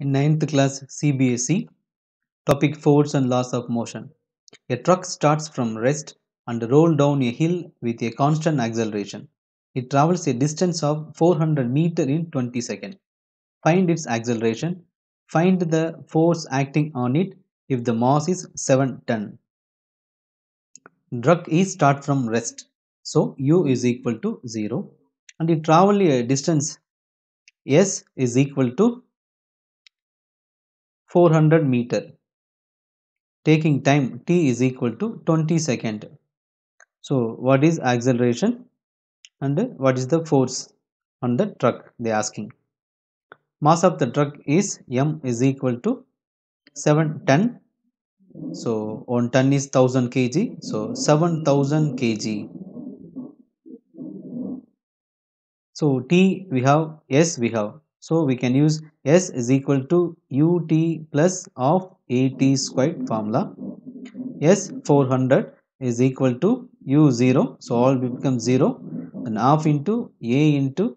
In 9th class CBSE, topic Force and Laws of Motion. A truck starts from rest and roll down a hill with a constant acceleration. It travels a distance of 400 meter in 20 seconds. Find its acceleration. Find the force acting on it if the mass is 7 ton. Truck is start from rest. So U is equal to 0 and it travel a distance S is equal to 400 meter. Taking time t is equal to 20 second. So what is acceleration? And what is the force on the truck they are asking? Mass of the truck is m is equal to 7 ton. So 1 ton is 1000 kg. So 7000 kg. So t we have s we have so we can use s is equal to ut plus of at squared formula. S 400 is equal to u0 so all become 0 and half into a into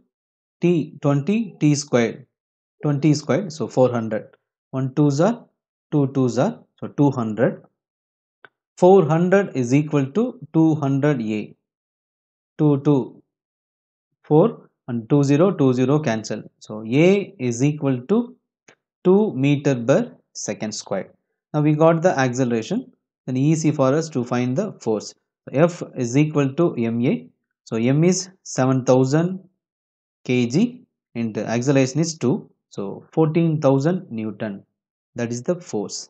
t 20 t squared. 20 squared so 400 1 2s are 2 2s are so 200 400 is equal to 200 a. 2 2 4 and 2 0 2 0 cancel. So a is equal to 2 meter per second square now we got the acceleration. Then easy for us to find the force. F is equal to ma so m is 7000 kg and the acceleration is 2 so 14000 newton. That is the force